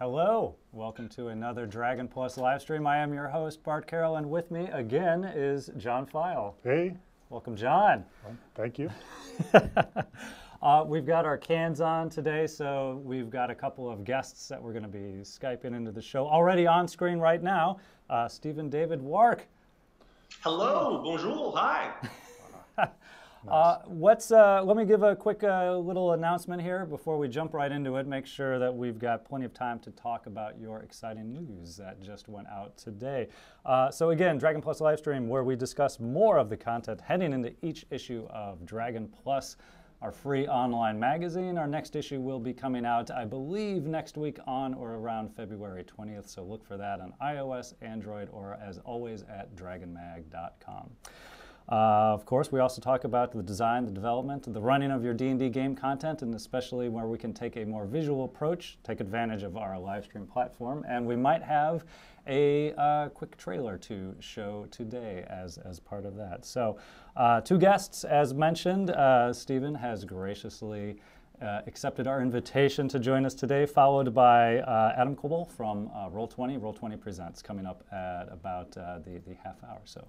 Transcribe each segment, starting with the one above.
Hello, welcome to another Dragon Plus live stream. I am your host, Bart Carroll, and with me again is John Feil. Hey, Welcome, John. well, thank you. Uh, we've got our cans on today, so we've got a couple of guests that we're going to be Skyping into the show. Already on screen right now, uh, Stephen David Wark. Hello, bonjour, hi. Uh, what's uh, let me give a quick uh, little announcement here before we jump right into it. Make sure that we've got plenty of time to talk about your exciting news that just went out today. Uh, so again, Dragon Plus live stream where we discuss more of the content heading into each issue of Dragon Plus. Our free online magazine. Our next issue will be coming out, I believe, next week on or around February 20th. So look for that on iOS, Android, or as always at dragonmag.com. Uh, of course, we also talk about the design, the development, the running of your D&D game content, and especially where we can take a more visual approach, take advantage of our live stream platform, and we might have a uh, quick trailer to show today as, as part of that. So, uh, two guests, as mentioned, uh, Stephen has graciously uh, accepted our invitation to join us today, followed by uh, Adam Koebel from uh, Roll20. Roll20 Presents coming up at about uh, the, the half hour. So,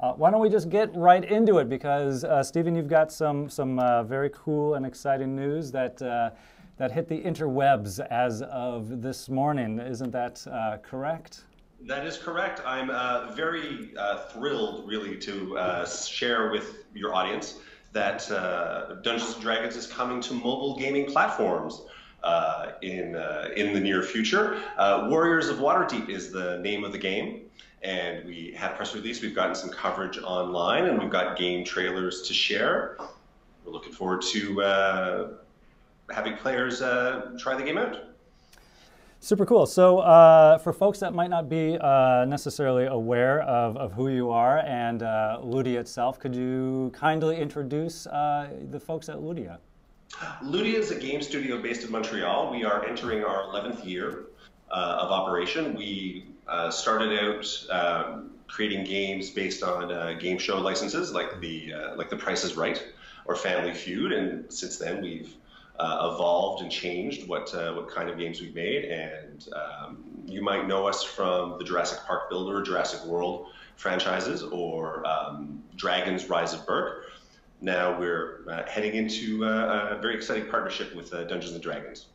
uh, why don't we just get right into it? Because uh, Stephen, you've got some some uh, very cool and exciting news that uh, that hit the interwebs as of this morning. Isn't that uh, correct? That is correct. I'm uh, very thrilled, really, to share with your audience that Dungeons and Dragons is coming to mobile gaming platforms in in the near future. Warriors of Waterdeep is the name of the game, and we had a press release. We've gotten some coverage online, and we've got game trailers to share. We're looking forward to uh, having players uh, try the game out. Super cool. So, uh, for folks that might not be uh, necessarily aware of, of who you are and uh, Ludia itself, could you kindly introduce uh, the folks at Ludia? Ludia is a game studio based in Montreal. We are entering our 11th year uh, of operation. We uh, started out um, creating games based on uh, game show licenses, like the uh, like The Price is Right or Family Feud, and since then we've uh, evolved and changed what uh, what kind of games we've made. And um, you might know us from the Jurassic Park Builder, Jurassic World franchises, or um, Dragons: Rise of Berk. Now we're uh, heading into a very exciting partnership with Dungeons and Dragons.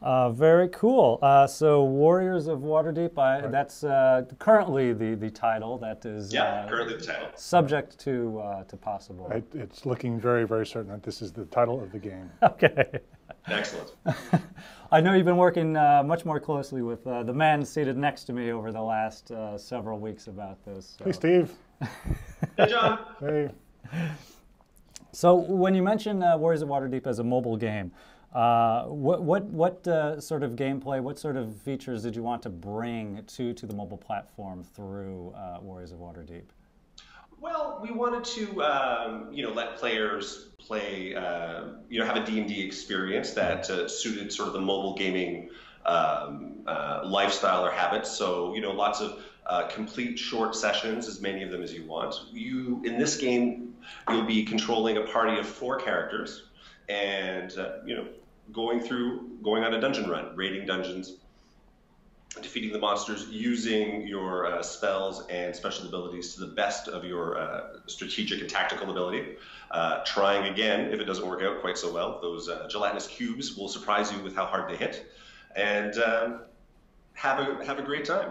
Uh, very cool. Uh, so, Warriors of Waterdeep, I, that's uh, currently the, the title that is Yeah, uh, currently the title. subject to, uh, to possible. I, it's looking very, very certain that this is the title of the game. Okay. Excellent. I know you've been working uh, much more closely with uh, the man seated next to me over the last uh, several weeks about this. so- Hey, Steve. Hey, John. Hey. So when you mention uh, Warriors of Waterdeep as a mobile game, uh, what what what uh, sort of gameplay, what sort of features did you want to bring to to the mobile platform through uh, Warriors of Waterdeep? Well, we wanted to, um, you know, let players play, uh, you know, have a D&D experience that uh, suited sort of the mobile gaming um, lifestyle or habits. So, you know, lots of complete short sessions, as many of them as you want. You, in this game, you'll be controlling a party of four characters, and uh, you know, going through, going on a dungeon run, raiding dungeons, defeating the monsters using your uh, spells and special abilities to the best of your uh, strategic and tactical ability. Uh, trying again if it doesn't work out quite so well. Those uh, gelatinous cubes will surprise you with how hard they hit, and um, have a have a great time.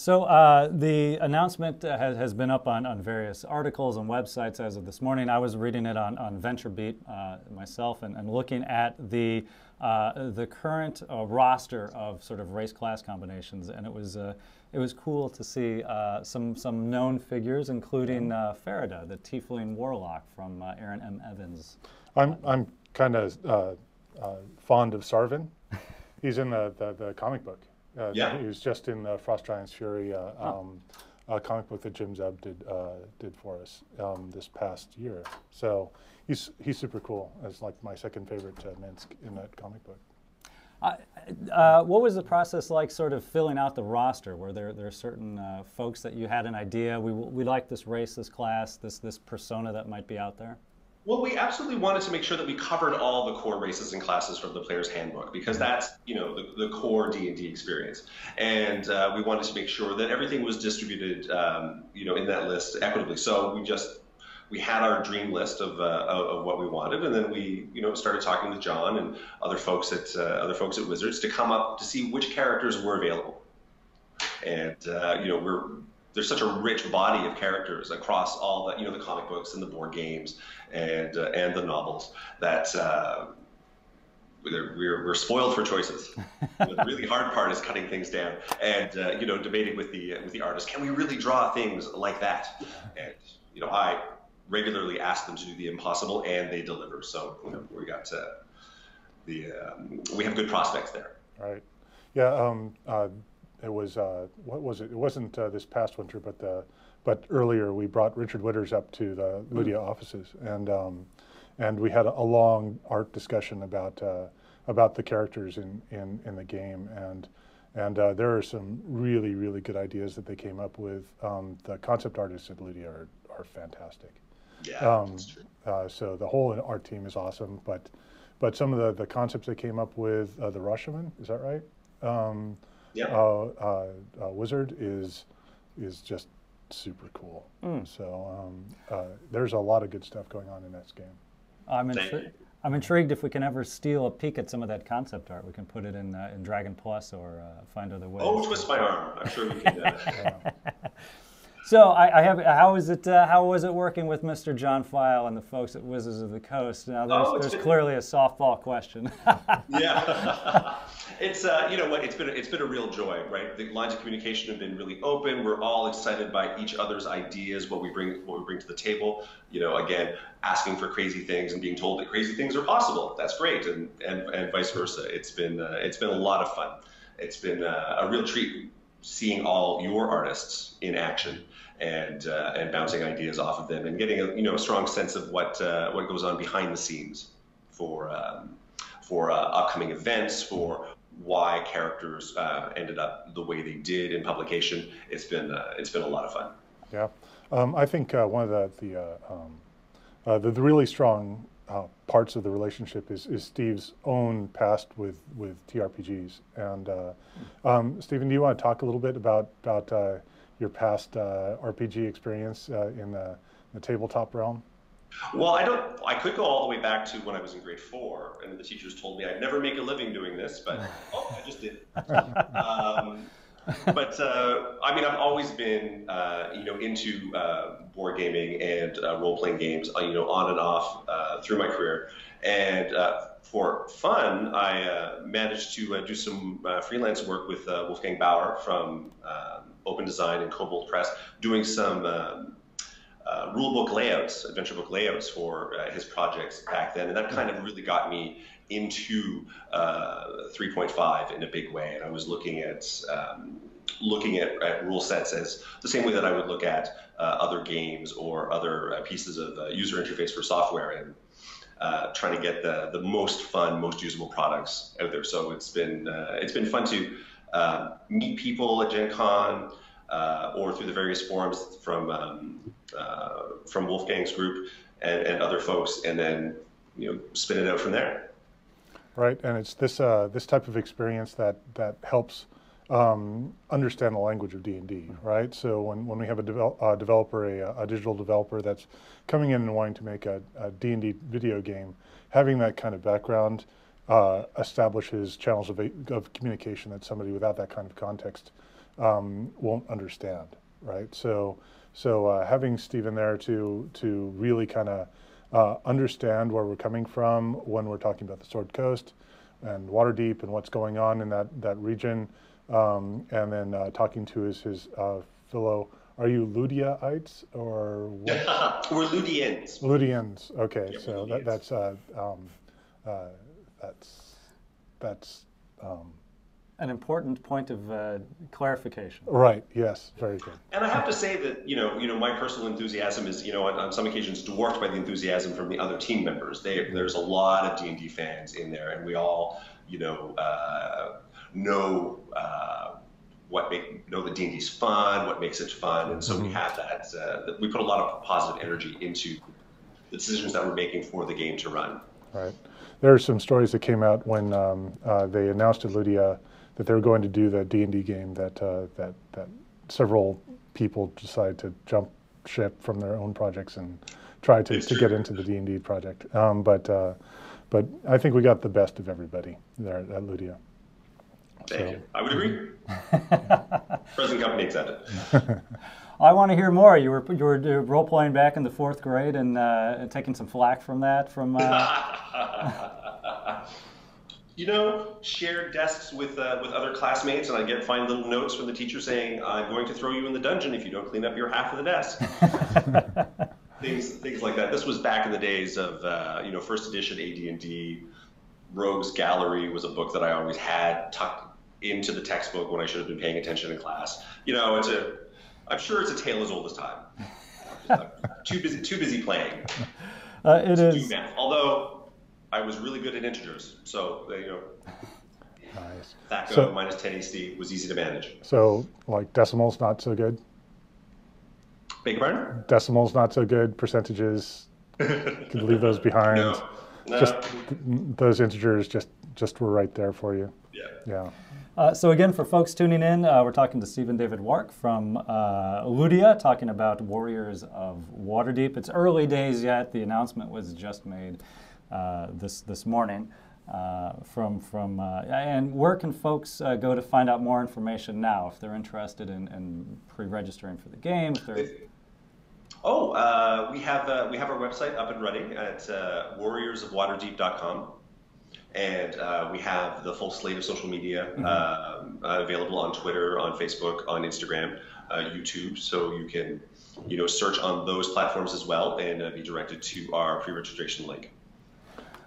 So uh, the announcement uh, has, has been up on, on various articles and websites as of this morning. I was reading it on, on VentureBeat uh, myself and, and looking at the uh, the current uh, roster of sort of race class combinations, and it was it was cool to see some some known figures, including Farideh, the Tiefling Warlock from Erin M. Evans. I'm, I'm kind of fond of Sarvin. He's in the, the, the comic book. Uh, Yeah. He was just in the Frost Giants Fury uh, um, uh, comic book that Jim Zub did, uh, did for us um, this past year. So he's, he's super cool. It's like my second favorite uh, Minsc in that comic book. Uh, uh, what was the process like, sort of filling out the roster? Were there there are certain uh, folks that you had an idea we we like this race, this class, this this persona that might be out there? Well, we absolutely wanted to make sure that we covered all the core races and classes from the player's handbook because mm-hmm. that's you know the, the core D and D experience, and uh, we wanted to make sure that everything was distributed um, you know in that list equitably. So we just we had our dream list of, uh, of what we wanted, and then we you know started talking to John and other folks at uh, other folks at Wizards to come up to see which characters were available, and uh, you know we're there's such a rich body of characters across all the you know the comic books and the board games and uh, and the novels that uh, we're, we're, spoiled for choices. the really hard part is cutting things down and uh, you know debating with the with the artist. Can we really draw things like that? And you know I regularly ask them to do the impossible and they deliver. So you know we got uh, the um, we have good prospects there. Right. Yeah. Um, uh, it was uh, what was it? It wasn't uh, this past winter, but the but earlier we brought Richard Whitters up to the Ludia mm. offices, and um, and we had a, long art discussion about uh, about the characters in, in, in the game, and and uh, there are some really really good ideas that they came up with. Um, the concept artists at Ludia are, are fantastic. Yeah, um, that's true. Uh, so the whole art team is awesome, but but some of the, the concepts they came up with, uh, the Rashomon, is that right? Um, yeah. Uh, uh, uh, Wizard is is just super cool. Mm. So um, uh, there's a lot of good stuff going on in this game. I'm, intri- I'm intrigued if we can ever steal a peek at some of that concept art. We can put it in uh, in Dragon Plus or uh, find other ways. Oh, twist my arm! I'm sure we can. So I, I, have. How is it? Uh, how was it working with Mr. John Feil and the folks at Wizards of the Coast? Now there's, oh, there's been, clearly a softball question. yeah, it's uh, you know what? It's been it's been a real joy, right? The lines of communication have been really open. We're all excited by each other's ideas, what we bring what we bring to the table. You know, again, asking for crazy things and being told that crazy things are possible. That's great, and and, and vice versa. It's been uh, it's been a lot of fun. It's been uh, a real treat seeing all your artists in action and uh, and bouncing ideas off of them and getting a you know a strong sense of what uh, what goes on behind the scenes for um, for uh, upcoming events for why characters uh, ended up the way they did in publication. It's been uh, it's been a lot of fun. Yeah, um, I think uh, one of the the, um, the, the really strong parts of the relationship is, is Steve's own past with with TRPGs. And um, Stephen, do you want to talk a little bit about about your past uh, RPG experience uh, in the, the tabletop realm? Well, I don't. I could go all the way back to when I was in grade four, and the teachers told me I'd never make a living doing this, but oh, I just did. um, but uh, I mean, I've always been, uh, you know, into uh, board gaming and uh, role-playing games, uh, you know, on and off uh, through my career. And for fun, I managed to do some freelance work with Wolfgang Bauer from um, Open Design and Kobold Press, doing some um, uh, rule book layouts, adventure book layouts for uh, his projects back then, and that kind of really got me into uh, 3.5 in a big way. And I was looking at um, looking at, at, rule sets as the same way that I would look at uh, other games or other uh, pieces of uh, user interface for software and. Trying to get the, the most fun, most usable products out there. So it's been it's been fun to uh, meet people at Gen Con uh, or through the various forums from um, uh, from Wolfgang's group and, and, other folks, and then you know spin it out from there. Right, and it's this uh, this type of experience that that helps um, understand the language of D and D, right? So when, when we have a devel developer, a, a, digital developer that's coming in and wanting to make a D and D video game, having that kind of background uh, establishes channels of, of communication that somebody without that kind of context um, won't understand, right? So, so uh, having Stephen there to to really kind of uh, understand where we're coming from when we're talking about the Sword Coast and Waterdeep and what's going on in that that region, um, and then uh, talking to his his uh, fellow. Are you Ludiaites or what? we're Ludians. Ludians. Okay, yeah, so Ludians. That, that's uh, um, that's that's um, an important point of uh, clarification. Right. Yes. Very good. And I have to say that you know, you know, my personal enthusiasm is, you know, on, on some occasions dwarfed by the enthusiasm from the other team members. They, there's a lot of D and D fans in there, and we all, you know, uh, know uh, what make know that D and D is fun, what makes it fun, and so mm-hmm. we have that. Uh, we put a lot of positive energy into the decisions that we're making for the game to run. Right. There are some stories that came out when um, uh, they announced at Ludia that they were going to do the D and D game. That uh, that that several people decided to jump ship from their own projects and try to, to get into the D and D project. Um, but uh, but I think we got the best of everybody there at Ludia. Thank So- you. I would agree. Present company accepted. I want to hear more. You were you were role playing back in the fourth grade and uh, taking some flack from that from. Uh, you know, shared desks with uh, with other classmates, and I get find little notes from the teacher saying, "I'm going to throw you in the dungeon if you don't clean up your half of the desk." things things like that. This was back in the days of uh, you know first edition AD&D. Rogues Gallery was a book that I always had tucked into the textbook when I should have been paying attention in class. You know, it's a I'm sure it's a tale as old as time. I'm too busy too busy playing uh, it is. math. Although I was really good at integers, so you know, Nice. THACO So- minus 10 AC was easy to manage. So like decimals not so good. Your pardon? Decimals not so good. Percentages could leave those behind. No. No. Just those integers just just were right there for you. yeah. Yeah. Uh, so again, for folks tuning in, uh, we're talking to Stephen David Wark from uh, Ludia, talking about Warriors of Waterdeep. It's early days yet. The announcement was just made uh, this this morning. Uh, from from uh, and where can folks uh, go to find out more information now if they're interested in, in pre-registering for the game? If they're, Oh, uh, we have uh, we have our website up and running at uh, warriorsofwaterdeep.com, and uh, we have the full slate of social media um, uh, available on Twitter, on Facebook, on Instagram, uh, YouTube. So you can, you know, search on those platforms as well and uh, be directed to our pre-registration link.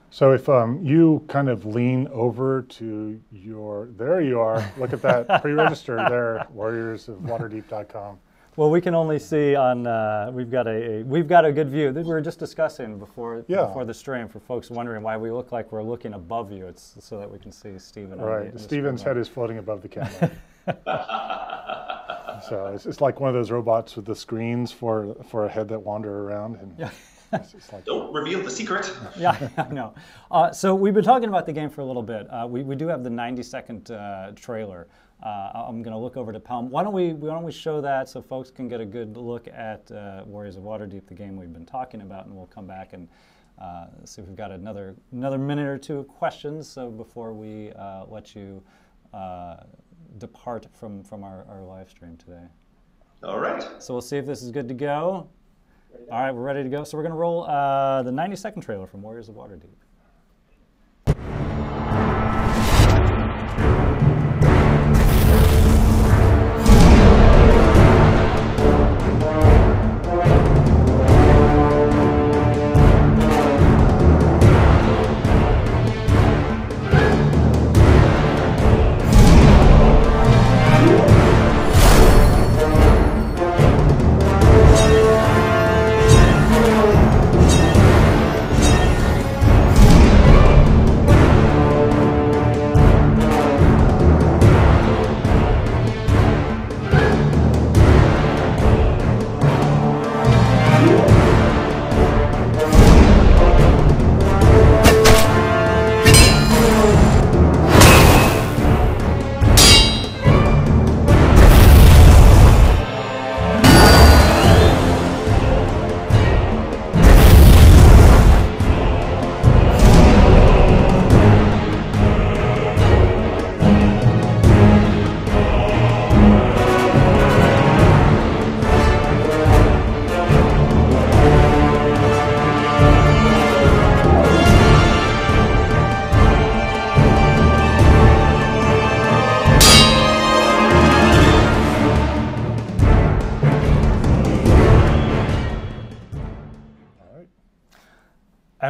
So if um, you kind of lean over to your, there you are. Look at that pre-register there, warriorsofwaterdeep.com. well, we can only see on. Uh, we've got a, a we've got a good view that we were just discussing before Yeah. before the stream. For folks wondering why we look like we're looking above you, it's so that we can see Stephen. on the- Right. the Stephen's head is floating above the camera. so it's, it's like one of those robots with the screens for for a head that wander around, and Yeah. it's, it's like Don't reveal the secret. yeah, I know. Uh, so we've been talking about the game for a little bit. Uh, we, we do have the 90 second uh, trailer. Uh, I'm going to look over to Pelm. Why don't we why don't we show that so folks can get a good look at uh, Warriors of Waterdeep, the game we've been talking about, and we'll come back and uh, see if we've got another another minute or two of questions. So before we uh, let you uh, depart from from our, our live stream today. All right. So we'll see if this is good to go. All right, we're ready to go. So we're going to roll uh, the 90 second trailer from Warriors of Waterdeep.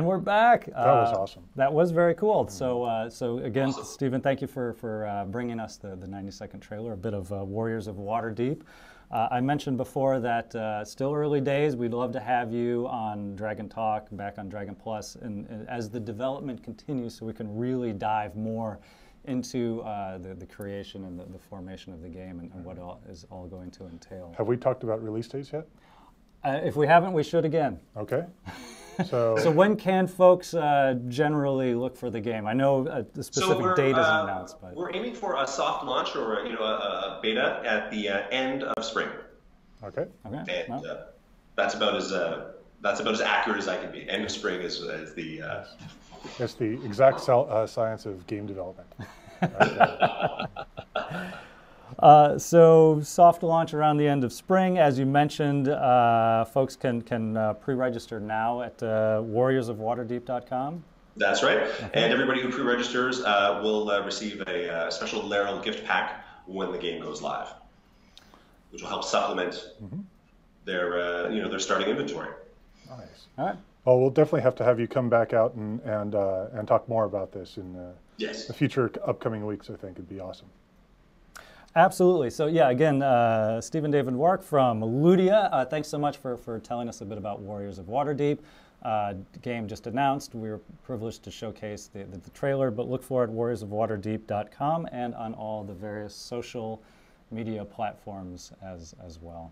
And we're back. That was awesome. That was very cool. So, uh, so again, Stephen, thank you for for uh, bringing us the, the 90 second trailer, a bit of uh, Warriors of Waterdeep. Uh, I mentioned before that uh, still early days. We'd love to have you on Dragon Talk, back on Dragon Plus, and, and as the development continues, so we can really dive more into uh, the, the creation and the, the formation of the game and, and what all is all going to entail. Have we talked about release dates yet? Uh, if we haven't, we should again. Okay. So, So when can folks uh, generally look for the game? I know a, the specific we're, date isn't uh, announced, but we're aiming for a soft launch or a, you know a, a beta at the uh, end of spring, okay. okay. and well, uh, that's about as uh, that's about as accurate as I can be. End of spring is, is the uh, It's the exact cel- uh, science of game development. Uh, so soft launch around the end of spring, as you mentioned. Uh, folks can can uh, pre-register now at uh, warriorsofwaterdeep.com. That's right. And everybody who pre-registers uh, will uh, receive a uh, special Laryl gift pack when the game goes live, which will help supplement their uh, you know their starting inventory. Nice. All right. Well, we'll definitely have to have you come back out and and uh, and talk more about this in uh, Yes. the future upcoming weeks. I think it'd be awesome. Absolutely. So yeah, again, uh, Stephen David Wark from Ludia. Uh, thanks so much for, for telling us a bit about Warriors of Waterdeep. Uh, game just announced. We were privileged to showcase the, the, the trailer, but look for it at warriorsofwaterdeep.com and on all the various social media platforms as as well.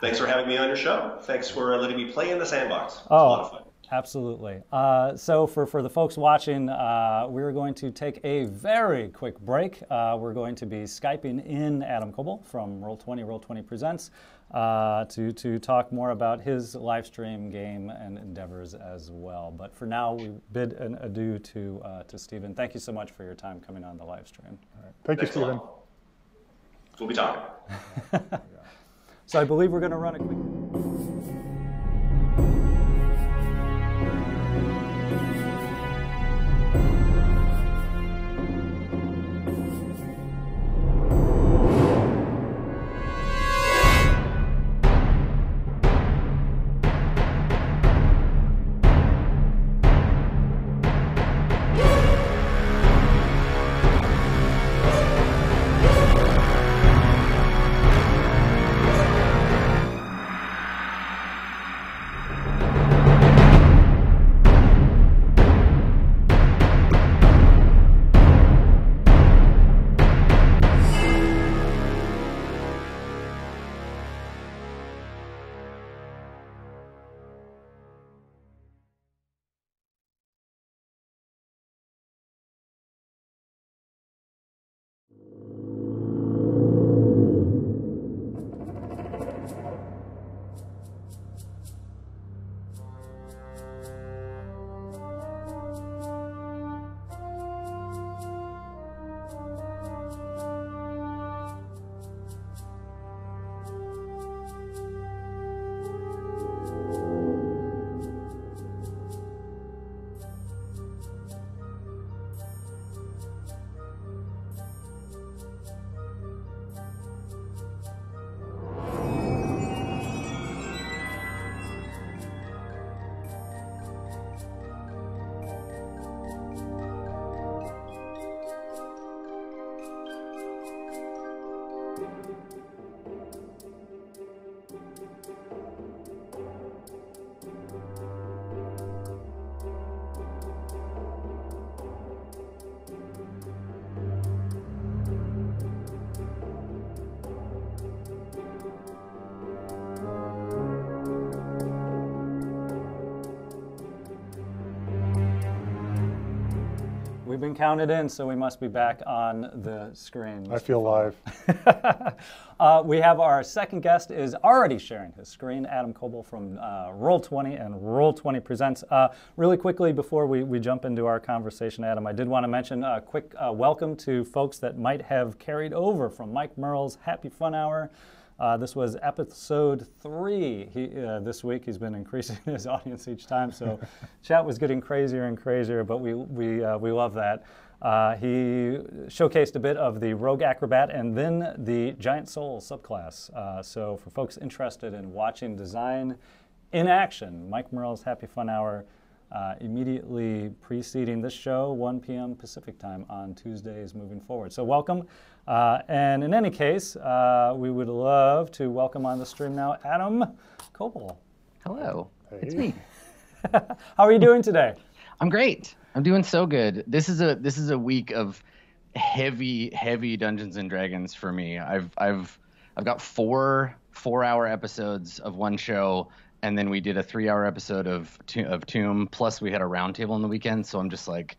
Thanks for having me on your show. Thanks for letting me play in the sandbox. It's a Oh. Lot of fun. Absolutely. Uh, so, for, for the folks watching, uh, we're going to take a very quick break. Uh, we're going to be Skyping in Adam Koebel from Roll20, Roll20 Presents uh, to, to talk more about his live stream game and endeavors as well. But for now, we bid an adieu to, uh, to Stephen. Thank you so much for your time coming on the live stream. Thank you, Thanks a Stephen. We'll be talking. So, I believe we're going to run a quick. Been counted in, so we must be back on the screen. I feel live. Uh, we have our second guest is already sharing his screen, Adam Koebel from uh, Roll20 and Roll20 Presents. Uh, really quickly before we, we jump into our conversation, Adam, I did want to mention a quick uh, welcome to folks that might have carried over from Mike Mearls' Happy Fun Hour. Uh, this was episode three. He, uh, this week he's been increasing his audience each time, so chat was getting crazier and crazier. But we we uh, we love that. Uh, he showcased a bit of the Rogue Acrobat and then the Giant Soul subclass. Uh, so for folks interested in watching design in action, Mike Mearls' Happy Fun Hour. Uh, immediately preceding this show, 1 p.m. Pacific time on Tuesdays moving forward. So, welcome. Uh, and in any case, uh, we would love to welcome on the stream now Adam Koebel. Hello, it's me. How are you doing today? I'm great. I'm doing so good. This is a this is a week of heavy, heavy Dungeons and Dragons for me. I've I've I've got four four hour episodes of one show and then we did a three-hour episode of of Tomb. Plus, we had a roundtable on the weekend. So I'm just like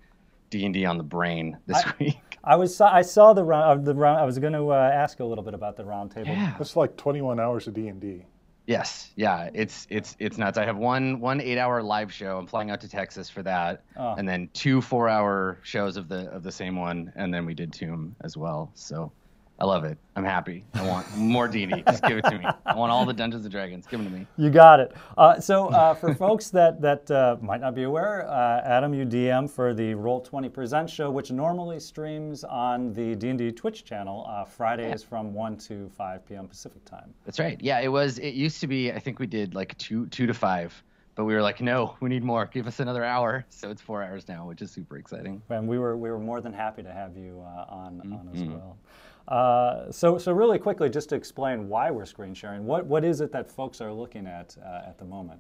D and D on the brain this I, week. I was I saw the round uh, the round. I was going to uh, ask a little bit about the roundtable. Yeah. It's like 21 hours of D and D. Yes, yeah, it's it's it's nuts. I have one one eight hour live show. I'm flying out to Texas for that, Oh. and then two four hour shows of the of the same one, and then we did Tomb as well. So I love it. I'm happy. I want more D&D. Just give it to me. I want all the Dungeons and Dragons. Give them to me. You got it. Uh, so uh, for folks that that uh, might not be aware, uh, Adam, you DM for the Roll Twenty Presents show, which normally streams on the D and D Twitch channel uh, Fridays from one to five p.m. Pacific time. That's right. Yeah, it was. It used to be. I think we did like two two to five, but we were like, no, we need more. Give us another hour. So it's four hours now, which is super exciting. And we were we were more than happy to have you uh, on on as Mm-hmm. well. Uh, so so really quickly, just to explain why we're screen sharing, what what is it that folks are looking at uh, at the moment?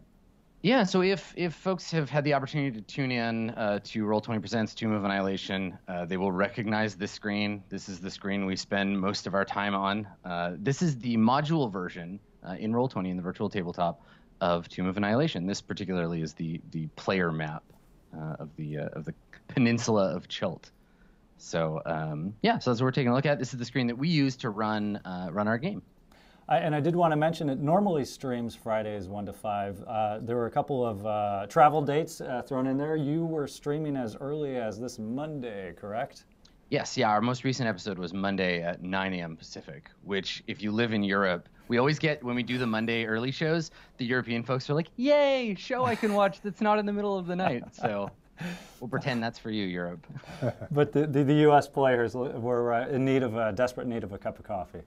Yeah, so if if folks have had the opportunity to tune in uh, to Roll Twenty Presents Tomb of Annihilation, uh, they will recognize this screen. This is the screen we spend most of our time on. Uh, this is the module version in Roll Twenty in the virtual tabletop of Tomb of Annihilation. This particularly is the the player map of the of the peninsula of Chult. So um, yeah, so that's what we're taking a look at. This is the screen that we use to run uh, run our game. I, and I did want to mention it normally streams Fridays 1 to 5. Uh, there were a couple of uh, travel dates uh, thrown in there. You were streaming as early as this Monday, correct? Yes, yeah. Our most recent episode was Monday at 9 a.m. Pacific, which, if you live in Europe, we always get when we do the Monday early shows, the European folks are like, Yay, show I can watch that's not in the middle of the night. So we'll pretend that's for you, Europe. But the, the, the U.S. players were uh, in need of a desperate need of a cup of coffee.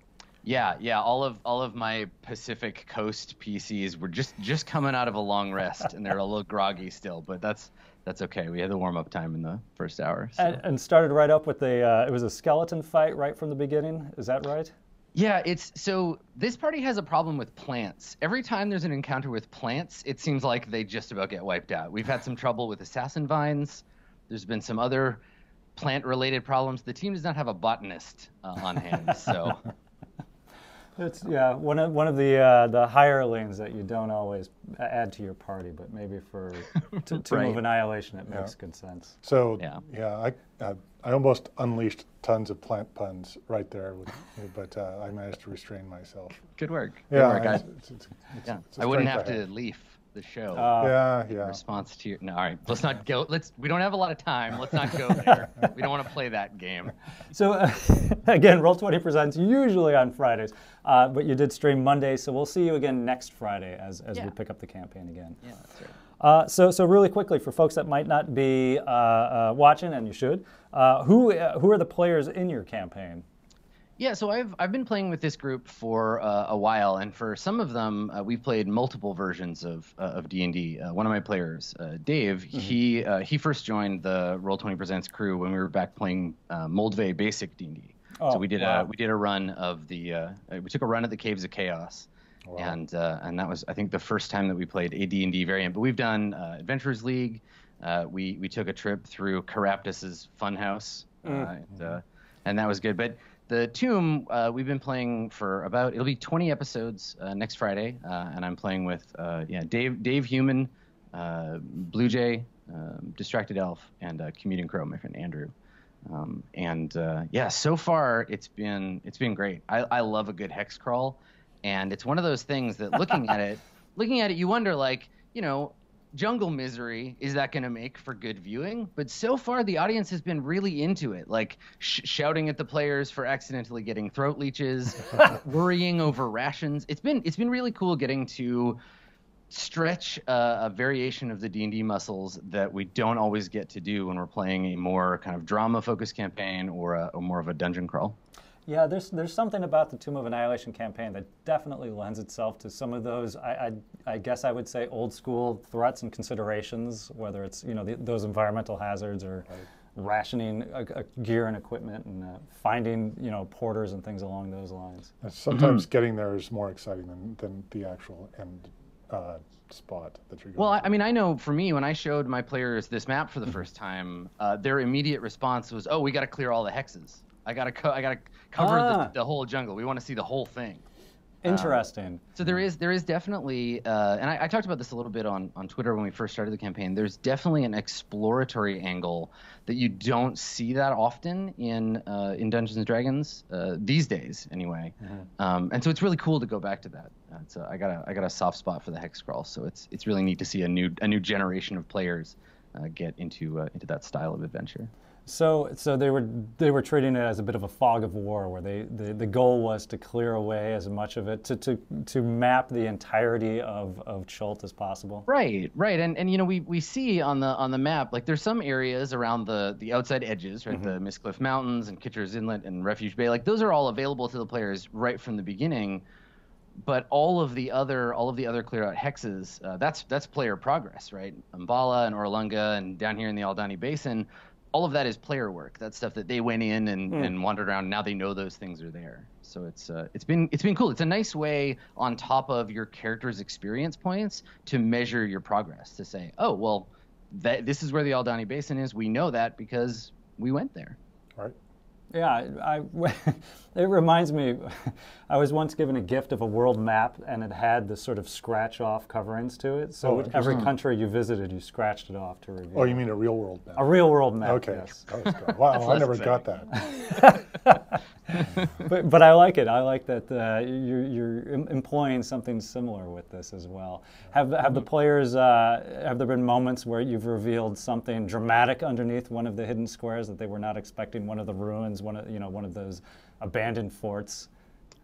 Yeah, yeah. All of all of my Pacific Coast PCs were just just coming out of a long rest, and they're a little groggy still, but that's that's okay. We had the warm up time in the first hour. So. And, and started right up with the, uh, it was a skeleton fight right from the beginning. Is that right? Yeah, it's so this party has a problem with plants. Every time there's an encounter with plants, it seems like they just about get wiped out. We've had some trouble with assassin vines. There's been some other plant related problems. The team does not have a botanist uh, on hand, so It's yeah one of one of the uh, the hirelings that you don't always add to your party, but maybe for to, to Right. move annihilation, it makes good sense. So Yeah. yeah, I uh, I almost unleashed tons of plant puns right there, with, but uh, I managed to restrain myself. good work. Good Yeah, work. I, it's, it's, it's, it's, yeah. it's a I wouldn't have strength I to leave the show. Uh, yeah, in yeah. response to your, no, all right. Let's not go. Let's. We don't have a lot of time. Let's not go there. we don't want to play that game. So uh, again, Roll Twenty presents usually on Fridays, uh, but you did stream Monday, so we'll see you again next Friday as, as we pick up the campaign again. Yeah, that's right. Uh, so, so really quickly for folks that might not be uh, uh, watching, and you should, uh, who uh, who are the players in your campaign? Yeah, so I've I've been playing with this group for uh, a while, and for some of them, uh, we've played multiple versions of uh, of D and D. One of my players, uh, Dave, he uh, he first joined the Roll Twenty Presents crew when we were back playing uh, Moldvay Basic D and D. Oh, So we did wow. a we did a run of the uh, we took a run at the Caves of Chaos, and uh, and that was I think the first time that we played a D and D variant. But we've done uh, Adventurers League. Uh, we we took a trip through Caraptus's Funhouse, uh, and, uh, and that was good. But the Tomb uh, we've been playing for about it'll be 20 episodes uh, next Friday, uh, and I'm playing with uh, yeah Dave Dave Human, uh, Blue Jay, um, Distracted Elf, and uh, Commuting Crow, my friend Andrew. Um, and uh, yeah, so far it's been it's been great. I, I love a good hex crawl, and it's one of those things that looking at it, looking at it, you wonder like you know, jungle misery is that going to make for good viewing? But so far the audience has been really into it, like sh- shouting at the players for accidentally getting throat leeches, worrying over rations. It's been it's been really cool getting to stretch uh, a variation of the D&D muscles that we don't always get to do when we're playing a more kind of drama focused campaign or a, or more of a dungeon crawl. Yeah, there's there's something about the Tomb of Annihilation campaign that definitely lends itself to some of those. I I, I guess I would say old school threats and considerations, whether it's you know the, those environmental hazards or rationing uh, uh, gear and equipment and uh, finding you know porters and things along those lines. And Sometimes getting there is more exciting than, than the actual end uh, spot that you're going. Well, I, to. I mean, I know for me, when I showed my players this map for the first time, uh, their immediate response was, "Oh, we got to clear all the hexes. I got to co- I got to cover Ah. the, the whole jungle. We want to see the whole thing." Interesting. So there is there is definitely, uh, and I, I, talked about this a little bit on, on Twitter when we first started the campaign. There's definitely an exploratory angle that you don't see that often in uh, in Dungeons and Dragons uh, these days, anyway. Mm-hmm. Um, and so it's really cool to go back to that. Uh, I got a I got a soft spot for the hex crawl, so it's it's really neat to see a new a new generation of players uh, get into uh, into that style of adventure. So, so they were they were treating it as a bit of a fog of war, where they the, the goal was to clear away as much of it to, to, to map the entirety of, of Chult as possible. Right, right, and and you know we, we see on the on the map like there's some areas around the the outside edges, right, mm-hmm. the Mistcliff Mountains and Kitcher's Inlet and Refuge Bay, like those are all available to the players right from the beginning. But all of the other all of the other clear out hexes, uh, that's that's player progress, right? Umbala and Orolunga and down here in the Aldani Basin all of that is player work. That's stuff that they went in and, mm. and wandered around. now they know those things are there. So it's uh, it's been it's been cool. It's a nice way on top of your character's experience points to measure your progress. To say, oh well, that this is where the Aldani Basin is. We know that because we went there. Right. Yeah, I, it reminds me. I was once given a gift of a world map, and it had the sort of scratch off coverings to it. So oh, every country you visited, you scratched it off to reveal. Oh, you mean a real world map? A real world map. Okay. Yes. Wow, I never got that. but, but I like it. I like that uh, you're, you're employing something similar with this as well. Have have the players? Uh, have there been moments where you've revealed something dramatic underneath one of the hidden squares that they were not expecting? One of the ruins, one of you know, one of those abandoned forts.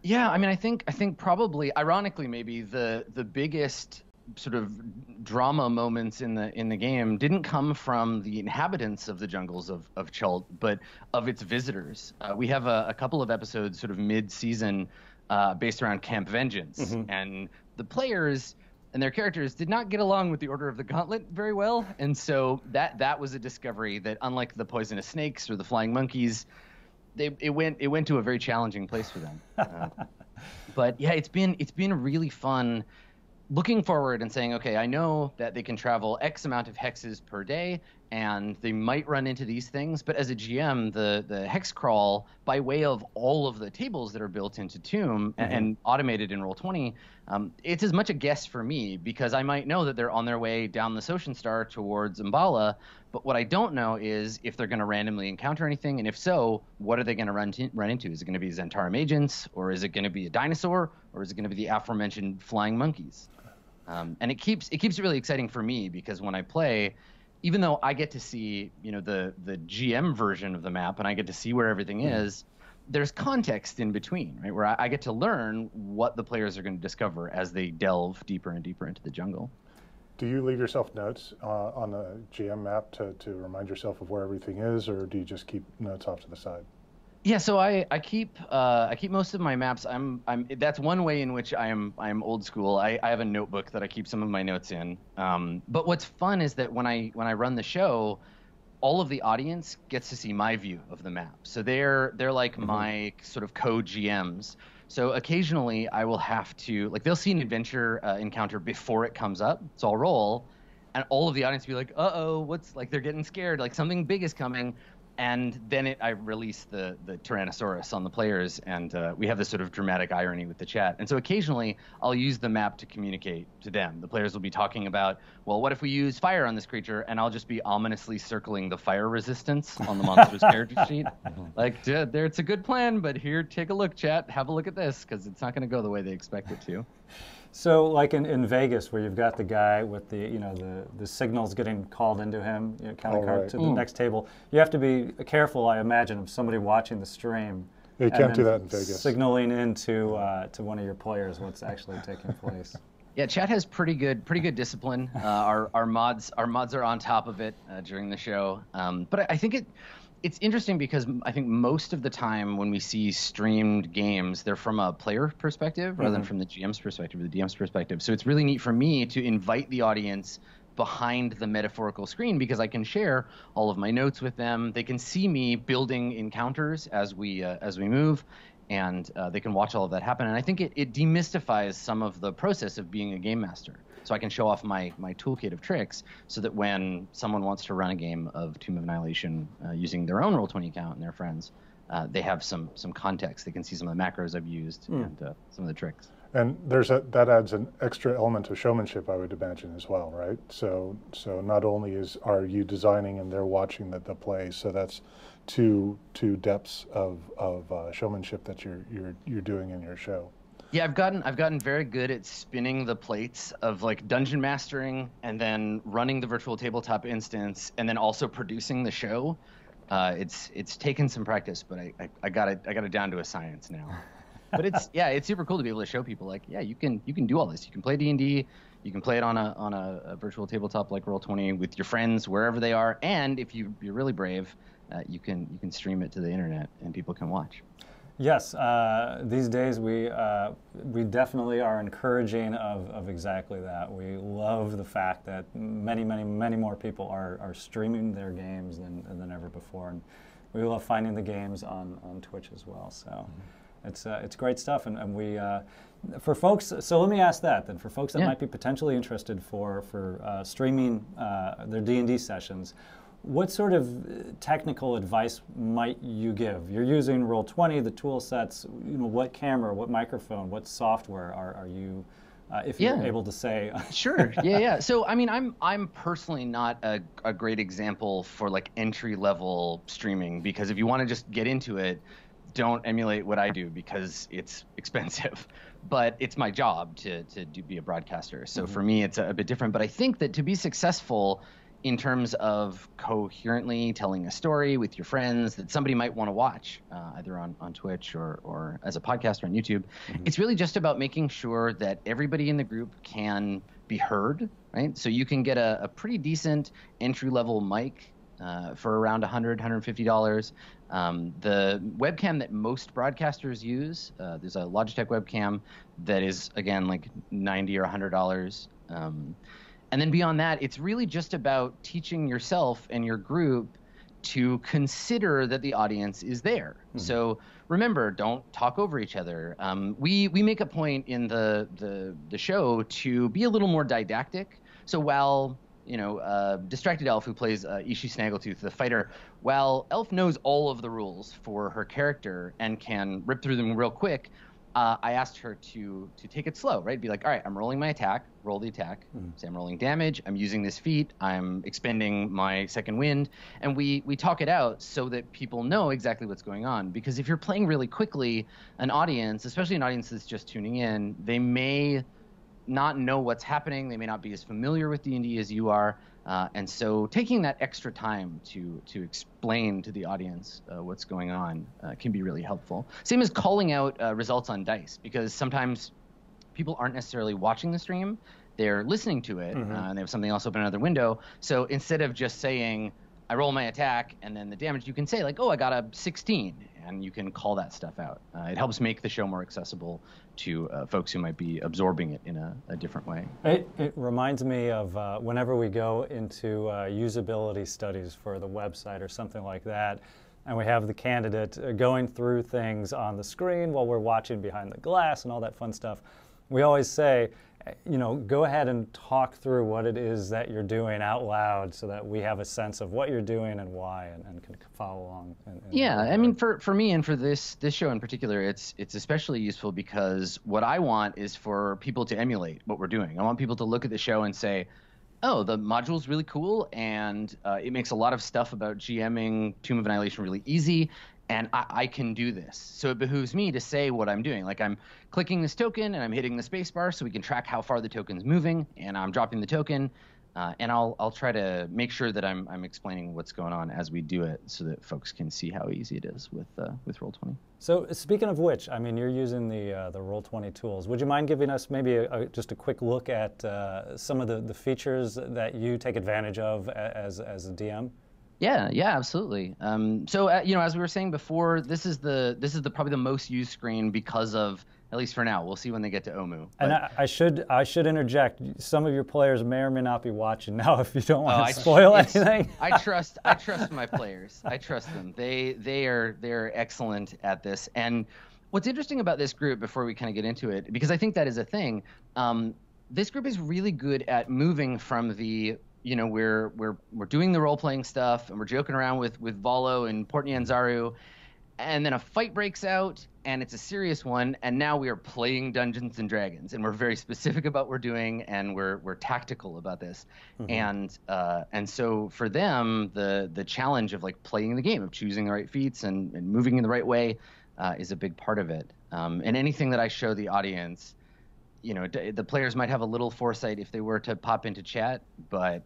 Yeah, I mean, I think I think probably, ironically, maybe the the biggest sort of drama moments in the in the game didn't come from the inhabitants of the jungles of of Chult, but of its visitors. Uh, we have a, a, couple of episodes sort of mid-season uh, based around Camp Vengeance, mm-hmm. and the players and their characters did not get along with the Order of the Gauntlet very well, and so that that was a discovery that, unlike the poisonous snakes or the flying monkeys, they, it went it went to a very challenging place for them. Uh, but yeah, it's been it's been really fun looking forward and saying, okay, I know that they can travel X amount of hexes per day, and they might run into these things. But as a GM, the the hex crawl by way of all of the tables that are built into Tomb mm-hmm. and, automated in Roll Twenty, um, it's as much a guess for me because I might know that they're on their way down the Soshenstar towards Umbala. But what I don't know is if they're going to randomly encounter anything, and if so, what are they going to run run into? Is it going to be Zhentarim agents, or is it going to be a dinosaur, or is it going to be the aforementioned flying monkeys? Um, and it keeps it keeps it really exciting for me because when I play, even though I get to see you know the the GM version of the map and I get to see where everything mm. is, there's context in between, right? Where I, I get to learn what the players are going to discover as they delve deeper and deeper into the jungle. Do you leave yourself notes uh, on the GM map to, to remind yourself of where everything is, or do you just keep notes off to the side? Yeah, so I, I keep uh, I keep most of my maps. I'm I'm that's one way in which I am I am old school. I, I have a notebook that I keep some of my notes in. Um, but what's fun is that when I when I run the show, all of the audience gets to see my view of the map. So they're they're like mm-hmm. my sort of co GMs. So occasionally I will have to like they'll see an adventure uh, encounter before it comes up. So I'll roll, and all of the audience will be like, "Uh oh, what's like?" They're getting scared. Like something big is coming and then it, I release the the Tyrannosaurus on the players, and uh, we have this sort of dramatic irony with the chat. And so occasionally I'll use the map to communicate to them. The players will be talking about, well, what if we use fire on this creature? And I'll just be ominously circling the fire resistance on the monster's character sheet. Like, there, it's a good plan, but here, take a look, chat. Have a look at this, because it's not going to go the way they expect it to. So, like in, in Vegas, where you've got the guy with the you know the, the signals getting called into him, you know, counting card right. to the mm. next table. You have to be careful, I imagine, of somebody watching the stream. You can't do that in Vegas. Signaling into uh, to one of your players what's actually taking place. Yeah, chat has pretty good pretty good discipline. Uh, our our mods our mods are on top of it uh, during the show. Um, but I, I think it it's interesting because I think most of the time when we see streamed games, they're from a player perspective rather mm-hmm. than from the GM's perspective or the DM's perspective. So it's really neat for me to invite the audience behind the metaphorical screen because I can share all of my notes with them. They can see me building encounters as we uh, as we move, and uh, they can watch all of that happen. And I think it, it demystifies some of the process of being a game master so I can show off my my toolkit of tricks so that when someone wants to run a game of Tomb of Annihilation uh, using their own Roll20 account and their friends, uh, they have some some context. They can see some of the macros I've used mm. and uh, some of the tricks. And there's a, that adds an extra element of showmanship, I would imagine, as well, right? So, so not only is are you designing and they're watching the, the play, so that's two two depths of, of uh, showmanship that you're you're you're doing in your show. Yeah, I've gotten I've gotten very good at spinning the plates of like dungeon mastering and then running the virtual tabletop instance and then also producing the show. Uh, it's it's taken some practice, but I, I, I got it I got it down to a science now. but it's yeah, it's super cool to be able to show people like yeah, you can you can do all this. You can play D and D, you can play it on a on a, a virtual tabletop like Roll Twenty with your friends wherever they are, and if you you're really brave, uh, you can you can stream it to the internet and people can watch. Yes, uh, these days we uh, we definitely are encouraging of, of exactly that. We love the fact that many, many, many more people are, are streaming their games than, than ever before, and we love finding the games on, on Twitch as well. So mm-hmm. it's uh, it's great stuff, and, and we uh, for folks. So let me ask that then for folks that yeah. might be potentially interested for for uh, streaming uh, their D and D sessions. What sort of uh, technical advice might you give? You're using Roll20, the tool sets. You know, what camera, what microphone, what software are, are you, uh, if you're able to say? sure. Yeah, yeah. So, I mean, I'm I'm personally not a, a great example for like entry level streaming because if you want to just get into it, don't emulate what I do because it's expensive. But it's my job to to do, be a broadcaster. So mm-hmm. for me, it's a, a bit different. But I think that to be successful in terms of coherently telling a story with your friends that somebody might want to watch, uh, either on, on Twitch or, or as a podcast or on YouTube. Mm-hmm. It's really just about making sure that everybody in the group can be heard, right? So you can get a, a pretty decent entry level mic uh, for around $100, $150. Um, the webcam that most broadcasters use, uh, there's a Logitech webcam that is, again, like 90 or $100. Um, and then beyond that, it's really just about teaching yourself and your group to consider that the audience is there. Mm-hmm. So remember, don't talk over each other. Um, we we make a point in the, the the show to be a little more didactic. So while you know, uh, distracted elf who plays uh, Ishi Snaggletooth, the fighter. While Elf knows all of the rules for her character and can rip through them real quick, uh, I asked her to to take it slow, right? Be like, all right, I'm rolling my attack, roll the attack. Mm. Say I'm rolling damage. I'm using this feat. I'm expending my second wind, and we we talk it out so that people know exactly what's going on. Because if you're playing really quickly, an audience, especially an audience that's just tuning in, they may not know what's happening. They may not be as familiar with D&D as you are. Uh, and so taking that extra time to to explain to the audience uh, what's going on uh, can be really helpful. Same as calling out uh, results on dice because sometimes people aren't necessarily watching the stream; they're listening to it mm-hmm. Uh, and they have something else open in another window. So instead of just saying I roll my attack and then the damage, you can say like, "Oh, I got a 16," and you can call that stuff out. Uh, it helps make the show more accessible to uh, folks who might be absorbing it in a, a different way. It, it, reminds me of uh, whenever we go into uh, usability studies for the website or something like that, and we have the candidate uh, going through things on the screen while we're watching behind the glass and all that fun stuff. We always say, you know, go ahead and talk through what it is that you're doing out loud so that we have a sense of what you're doing and why and, and can follow along. And, and yeah, I mean, for, for me and for this this show in particular, it's it's especially useful because what I want is for people to emulate what we're doing. I want people to look at the show and say, oh, the module's really cool and uh, it makes a lot of stuff about GMing Tomb of Annihilation really easy and I, I, can do this. So it behooves me to say what I'm doing. Like I'm clicking this token and I'm hitting the spacebar so we can track how far the token's moving, and I'm dropping the token. Uh, and I'll I'll try to make sure that I'm I'm explaining what's going on as we do it, so that folks can see how easy it is with uh, with Roll20. So speaking of which, I mean, you're using the uh, the Roll20 tools. Would you mind giving us maybe a, a, just a quick look at uh, some of the, the features that you take advantage of as as a DM? Yeah, yeah, absolutely. Um, so uh, you know, as we were saying before, this is the this is the probably the most used screen because of at least for now. We'll see when they get to Omu. But, and I, I, should I should interject. Some of your players may or may not be watching now. If you don't want oh, to spoil anything, I trust I trust my players. I trust them. They they are they're excellent at this. And what's interesting about this group, before we kind of get into it, because I think that is a thing. Um, this group is really good at moving from the you know we're we're we're doing the role playing stuff and we're joking around with with Volo and Portney and and then a fight breaks out and it's a serious one. And now we are playing Dungeons and Dragons, and we're very specific about what we're doing, and we're we're tactical about this. Mm-hmm. And uh, and so for them, the the challenge of like playing the game, of choosing the right feats and, and moving in the right way, uh, is a big part of it. Um, and anything that I show the audience, you know, the players might have a little foresight if they were to pop into chat, but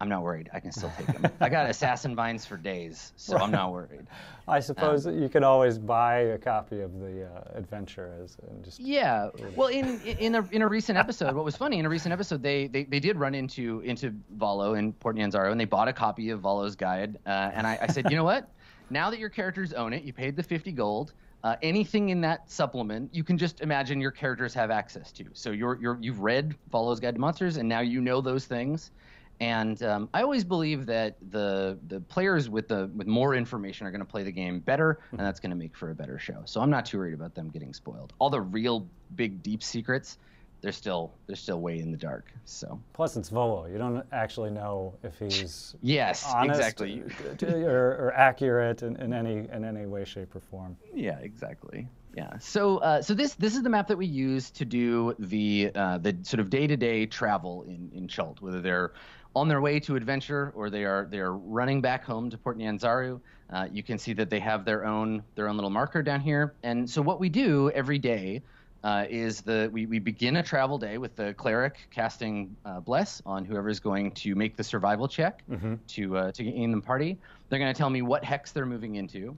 I'm not worried. I can still take them. I got assassin vines for days, so right. I'm not worried. I suppose um, you can always buy a copy of the uh, adventure as and just. Yeah. Well, in in a in a recent episode, what was funny in a recent episode, they they, they did run into into Volo and Port Nyanzaru, and they bought a copy of Volo's guide. Uh, and I, I said, you know what? Now that your characters own it, you paid the 50 gold. Uh, anything in that supplement, you can just imagine your characters have access to. So you're, you're, you've read Volo's Guide to Monsters, and now you know those things. And um, I always believe that the the players with the with more information are going to play the game better, and that's going to make for a better show. So I'm not too worried about them getting spoiled. All the real big deep secrets, they're still they're still way in the dark. So plus it's Volo. You don't actually know if he's yes exactly or, or accurate in, in any in any way, shape, or form. Yeah, exactly. Yeah. So uh, so this this is the map that we use to do the uh, the sort of day to day travel in in Chult, whether they're on their way to adventure or they are they are running back home to Port Nyanzaru. Uh, you can see that they have their own their own little marker down here. And so what we do every day uh, is the we, we begin a travel day with the cleric casting uh, bless on whoever is going to make the survival check mm-hmm. to uh, to gain the party. They're going to tell me what hex they're moving into.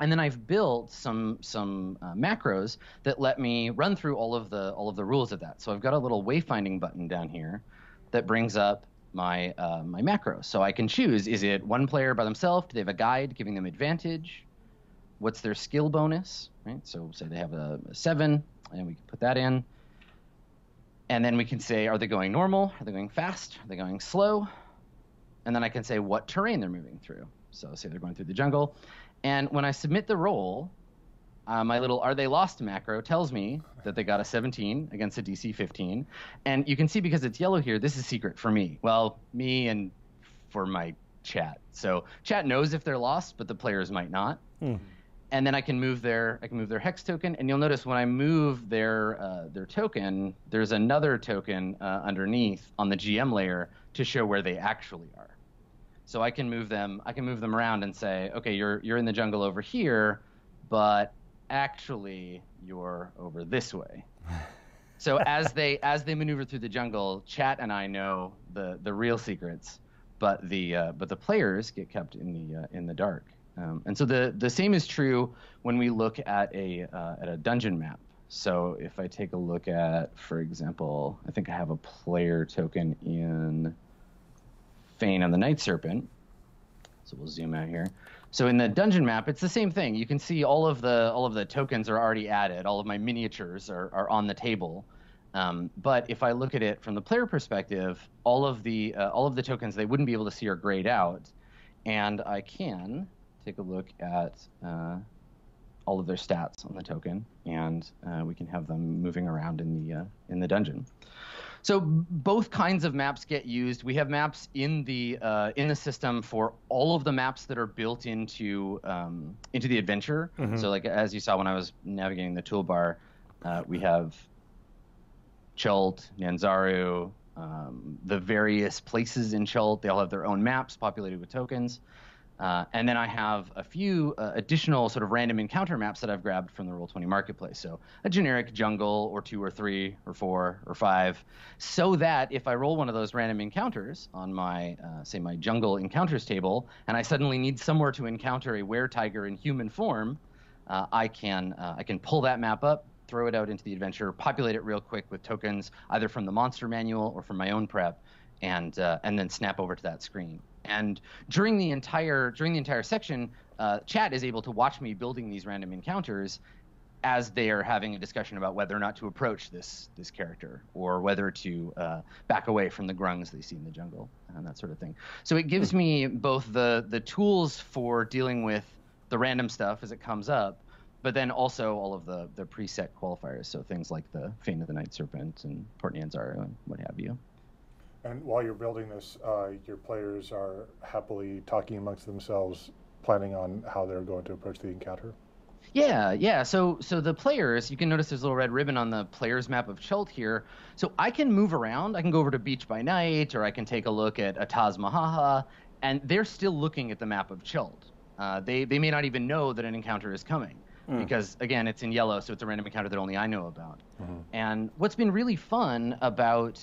And then I've built some some uh, macros that let me run through all of the all of the rules of that. So I've got a little wayfinding button down here that brings up my uh, my macro. So I can choose: is it one player by themselves? Do they have a guide giving them advantage? What's their skill bonus? Right. So say they have a, a seven, and we can put that in. And then we can say: Are they going normal? Are they going fast? Are they going slow? And then I can say what terrain they're moving through. So say they're going through the jungle. And when I submit the roll, uh, my little are they lost macro tells me that they got a 17 against a DC 15. And you can see because it's yellow here, this is secret for me. Well, me and for my chat. So chat knows if they're lost, but the players might not. Hmm. And then I can move their I can move their hex token, and you'll notice when I move their uh, their token, there's another token uh, underneath on the GM layer to show where they actually are. So I can move them I can move them around and say, okay, you're you're in the jungle over here, but actually you're over this way. so as they as they maneuver through the jungle, Chat and I know the the real secrets, but the uh, but the players get kept in the uh, in the dark. Um, and so the the same is true when we look at a uh, at a dungeon map. So if I take a look at, for example, I think I have a player token in Fane on the Night Serpent. So we'll zoom out here. So in the dungeon map, it's the same thing. You can see all of the all of the tokens are already added. All of my miniatures are, are on the table. Um, but if I look at it from the player perspective, all of the uh, all of the tokens they wouldn't be able to see are grayed out, and I can take a look at uh, all of their stats on the token, and uh, we can have them moving around in the uh, in the dungeon. So both kinds of maps get used. We have maps in the uh, in the system for all of the maps that are built into um, into the adventure. Mm-hmm. So like as you saw when I was navigating the toolbar, uh, we have Chult, Nyanzaru, um, the various places in Chult. They all have their own maps populated with tokens. Uh, and then I have a few uh, additional sort of random encounter maps that I've grabbed from the Roll20 marketplace. So a generic jungle or two or three or four or five, so that if I roll one of those random encounters on my, uh, say, my jungle encounters table, and I suddenly need somewhere to encounter a were tiger in human form, uh, I can uh, I can pull that map up, throw it out into the adventure, populate it real quick with tokens either from the monster manual or from my own prep, and uh, and then snap over to that screen. And during the entire during the entire section, uh, chat is able to watch me building these random encounters as they are having a discussion about whether or not to approach this this character or whether to uh, back away from the grungs they see in the jungle and that sort of thing. So it gives me both the the tools for dealing with the random stuff as it comes up, but then also all of the the preset qualifiers. So things like the Fane of the Night Serpent and Port Nyanzaru and what have you. And while you're building this, uh, your players are happily talking amongst themselves, planning on how they're going to approach the encounter. Yeah, yeah. So so the players, you can notice there's a little red ribbon on the players map of Chult here. So I can move around. I can go over to Beach by Night, or I can take a look at Ataaz Muhahah, and they're still looking at the map of Chult. Uh, they they may not even know that an encounter is coming mm. because again it's in yellow, so it's a random encounter that only I know about. Mm-hmm. And what's been really fun about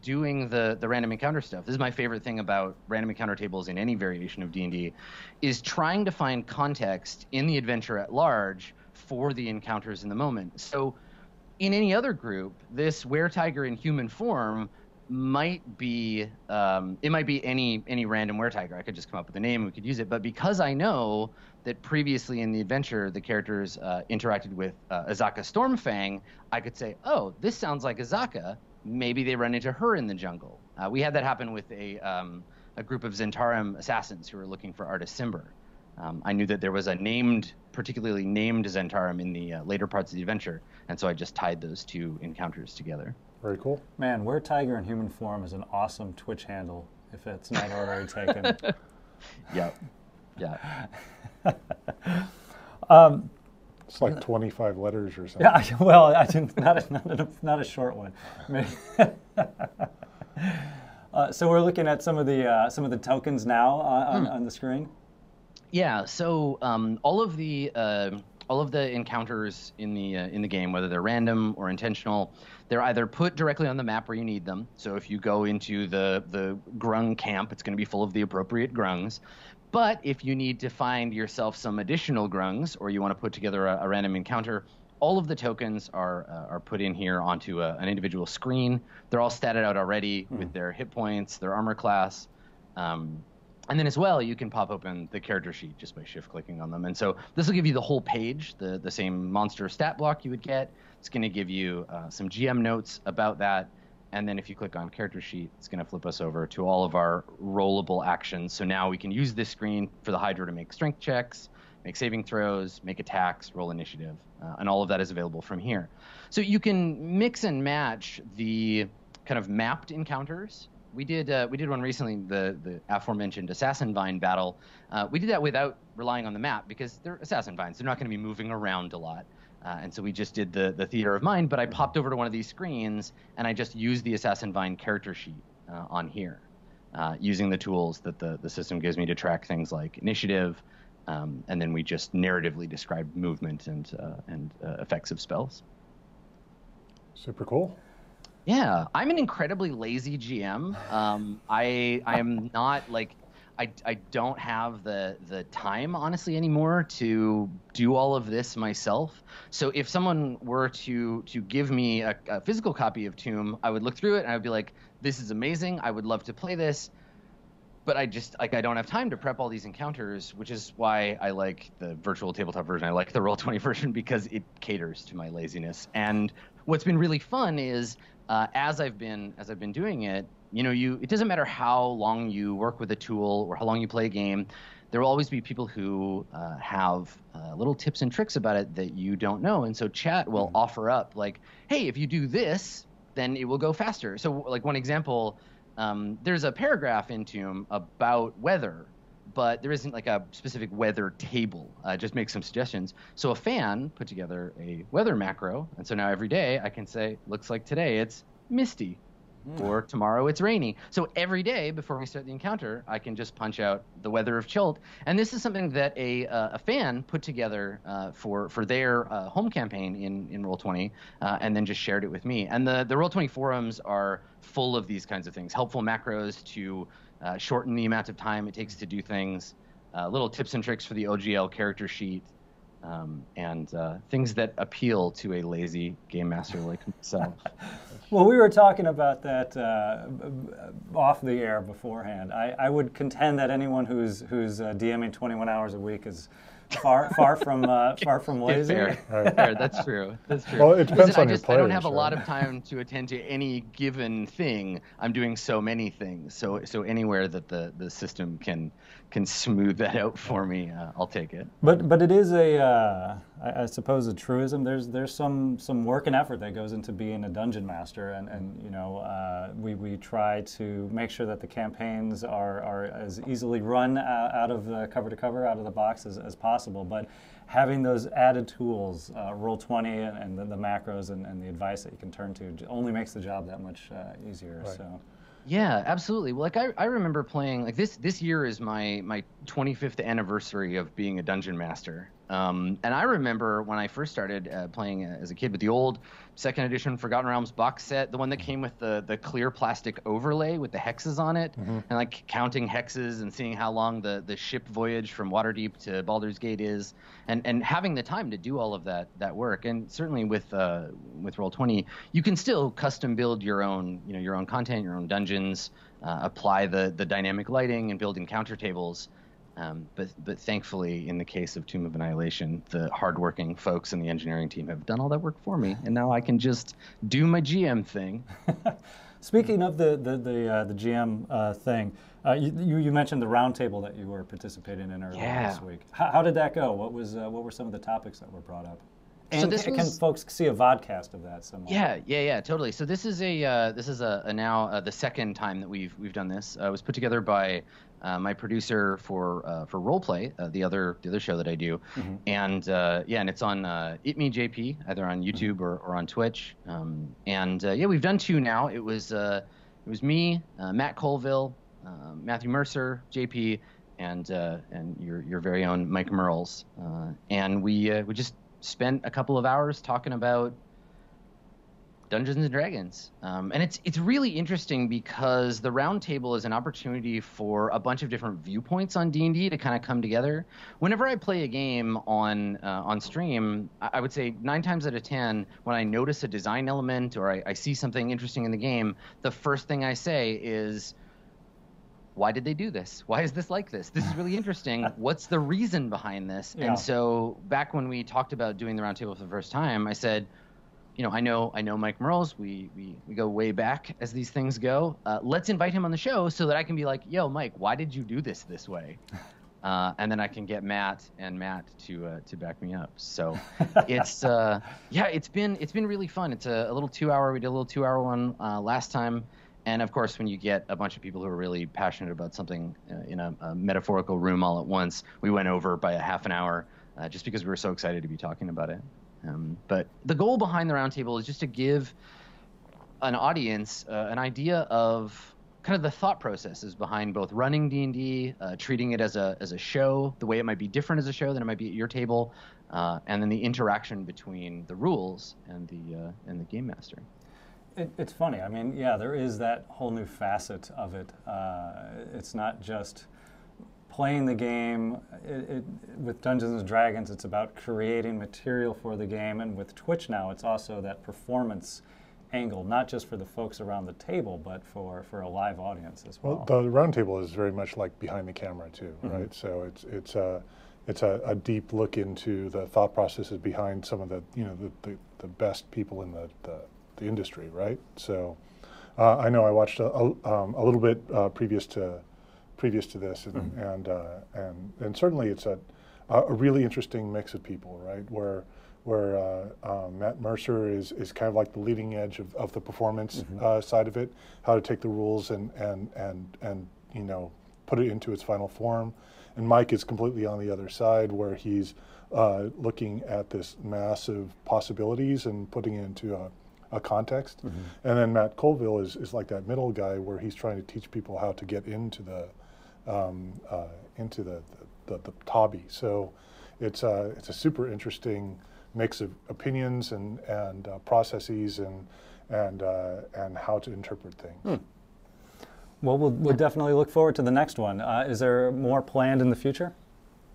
doing the the random encounter stuff. This is my favorite thing about random encounter tables in any variation of D&D is trying to find context in the adventure at large for the encounters in the moment. So in any other group, this were tiger in human form might be um, it might be any any random were tiger. I could just come up with a name and we could use it. But because I know that previously in the adventure the characters uh, interacted with uh, Azaka Stormfang, I could say, oh, this sounds like Azaka maybe they run into her in the jungle. Uh, we had that happen with a, um, a group of Zhentarim assassins who were looking for Artus Cimber. Um, I knew that there was a named, particularly named Zhentarim in the uh, later parts of the adventure, and so I just tied those two encounters together. Very cool. Man, Where Tiger in human form is an awesome Twitch handle if it's not already taken. yep. Yeah. um, it's like 25 letters or something. Yeah, well, I didn't, not, a, not, a, not a short one. uh, so we're looking at some of the uh, some of the tokens now on, hmm. on the screen. Yeah. So um, all of the uh, all of the encounters in the uh, in the game, whether they're random or intentional, they're either put directly on the map where you need them. So if you go into the the grung camp, it's going to be full of the appropriate grungs. But if you need to find yourself some additional grungs or you want to put together a, a random encounter, all of the tokens are uh, are put in here onto a, an individual screen. They're all statted out already mm. with their hit points, their armor class. Um, and then as well, you can pop open the character sheet just by shift clicking on them. And so this will give you the whole page, the, the same monster stat block you would get. It's going to give you uh, some GM notes about that. And then if you click on character sheet, it's going to flip us over to all of our rollable actions. So now we can use this screen for the Hydra to make strength checks, make saving throws, make attacks, roll initiative, uh, and all of that is available from here. So you can mix and match the kind of mapped encounters. We did uh, we did one recently, the the aforementioned assassin vine battle. Uh, we did that without relying on the map because they're assassin vines; they're not going to be moving around a lot. Uh, and so we just did the, the theater of mind, but I popped over to one of these screens and I just used the Assassin Vine character sheet uh, on here, uh, using the tools that the, the system gives me to track things like initiative, um, and then we just narratively describe movement and, uh, and uh, effects of spells. Super cool. Yeah, I'm an incredibly lazy GM. Um, I I am not like I, I don't have the the time honestly anymore to do all of this myself. So if someone were to to give me a, a, physical copy of Tomb, I would look through it and I would be like, "This is amazing. I would love to play this." But I just like I don't have time to prep all these encounters, which is why I like the virtual tabletop version. I like the Roll Twenty version because it caters to my laziness. And what's been really fun is uh, as I've been as I've been doing it, you know, you it doesn't matter how long you work with a tool or how long you play a game. There will always be people who uh, have uh, little tips and tricks about it that you don't know, and so chat will mm-hmm. offer up like, "Hey, if you do this, then it will go faster." So, like one example, um, there's a paragraph in Tomb about weather, but there isn't like a specific weather table. Uh, just make some suggestions. So a fan put together a weather macro, and so now every day I can say, "Looks like today it's misty." Mm. Or tomorrow it's rainy. So every day before we start the encounter, I can just punch out the weather of Chult. And this is something that a, uh, a fan put together uh, for for their uh, home campaign in in Roll20, uh, and then just shared it with me. And the the Roll20 forums are full of these kinds of things, helpful macros to uh, shorten the amount of time it takes to do things, uh, little tips and tricks for the OGL character sheet. Um, and things that appeal to a lazy game master like myself. Well, we were talking about that uh, off the air beforehand. I, I, would contend that anyone who's who's uh, DMing 21 hours a week is far far from uh, far from lazy. Fair. Right. Fair. That's true. That's true. Well, it depends Listen, on I just, your players, I don't have right? a lot of time to attend to any given thing. I'm doing so many things. So so anywhere that the the system can can smooth that out for me, uh, I'll take it. But but it is a, uh, I, I, suppose a truism. There's there's some some work and effort that goes into being a dungeon master, and and you know uh, we we try to make sure that the campaigns are are as easily run uh, out of the cover to cover out of the box as, as possible possible. But having those added tools, uh, Roll20 and, and the, the, macros and, and, the advice that you can turn to only makes the job that much uh, easier. Right. So. Yeah, absolutely. Well, like I, I remember playing like this this year is my my 25th anniversary of being a dungeon master. Um, and I remember when I first started uh, playing as a kid with the old second edition Forgotten Realms box set, the one that came with the the clear plastic overlay with the hexes on it, mm-hmm. and like counting hexes and seeing how long the the ship voyage from Waterdeep to Baldur's Gate is, and and having the time to do all of that that work. And certainly with uh, with Roll20, you can still custom build your own you know your own content, your own dungeons, uh, apply the the dynamic lighting and build encounter tables. Um, but but thankfully, in the case of Tomb of Annihilation, the hardworking folks in the engineering team have done all that work for me, and now I can just do my GM thing. Speaking of the the the, uh, the GM uh, thing, uh, you, you mentioned the roundtable that you were participating in earlier yeah. this week. How, how, did that go? What was uh, what were some of the topics that were brought up? And so this can, was, can folks see a vodcast of that somewhere? Yeah, yeah, yeah, totally. So this is a uh, this is a, a now uh, the second time that we've we've done this. Uh, it was put together by uh, my producer for uh, for Rollplay, uh, the other the other show that I do, mm-hmm. and uh, yeah, and it's on uh, It Me JP either on YouTube mm-hmm. or, or on Twitch, um, and uh, yeah, we've done two now. It was it was me, Matt Colville, Matthew Mercer, JP, and uh, and your your very own Mike Mearls, and we we just spent a couple of hours talking about Dungeons and Dragons, um, and it's it's really interesting because the roundtable is an opportunity for a bunch of different viewpoints on D and D to kind of come together. Whenever I play a game on uh, on stream, I, would say nine times out of ten, when I notice a design element or I, I see something interesting in the game, the first thing I say is, why did they do this? Why is this like this? This is really interesting. What's the reason behind this? Yeah. And so back when we talked about doing the roundtable for the first time, I said, you know, I know I know Mike Mearls. We we we go way back as these things go. Uh, let's invite him on the show so that I can be like, yo, Mike, why did you do this this way? Uh, and then I can get Matt and Matt to uh, to back me up. So it's uh, yeah, it's been it's been really fun. It's a, a little two hour. We did a little two hour one uh, last time. And of course, when you get a bunch of people who are really passionate about something uh, in a, a, metaphorical room all at once, we went over by a half an hour just because we were so excited to be talking about it. Um, but the goal behind the roundtable is just to give an audience uh, an idea of kind of the thought processes behind both running D&D, uh, treating it as a as a show, the way it might be different as a show than it might be at your table, uh, and then the interaction between the rules and the uh, and the game master. It, it's funny. I mean, yeah, there is that whole new facet of it. Uh, it's not just playing the game. It, it, with Dungeons and Dragons, it's about creating material for the game, and with Twitch now, it's also that performance angle, not just for the folks around the table, but for, for a live audience as well. Well, the roundtable is very much like behind the camera too, mm-hmm. right? So it's it's a it's a, a, deep look into the thought processes behind some of the you know the, the, the best people in the, the, the industry, right? So uh, I know I watched a, a, um, a little bit uh, previous to previous to this, and mm-hmm. and, uh, and and certainly it's a a really interesting mix of people, right? Where where uh, um, Matt Mercer is, is kind of like the leading edge of, of the performance mm-hmm. uh, side of it, how to take the rules and, and, and, and you know put it into its final form. And Mike is completely on the other side where he's uh, looking at this massive possibilities and putting it into a, a context. Mm-hmm. And then Matt Colville is, is like that middle guy where he's trying to teach people how to get into the um, uh, into the, the, the, the So it's a, it's a super interesting mix of opinions and, and uh, processes and, and, uh, and how to interpret things. Hmm. Well, well, we'll definitely look forward to the next one. Uh, is there more planned in the future?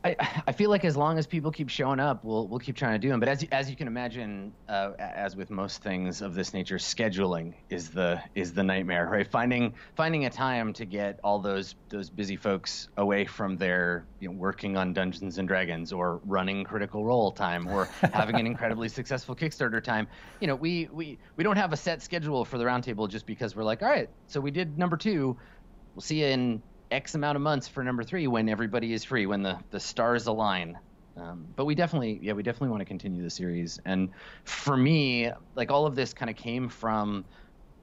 I, I feel like as long as people keep showing up, we'll we'll keep trying to do them. But as as you can imagine, uh, as with most things of this nature, scheduling is the is the nightmare, right? Finding finding a time to get all those those busy folks away from their you know, working on Dungeons and Dragons or running Critical Role time or having an incredibly successful Kickstarter time. You know, we we we don't have a set schedule for the roundtable just because we're like, all right, so we did number two. We'll see you in X amount of months for number three when everybody is free, when the, the stars align. Um, but we definitely, yeah, we definitely want to continue the series. And for me, like all of this kind of came from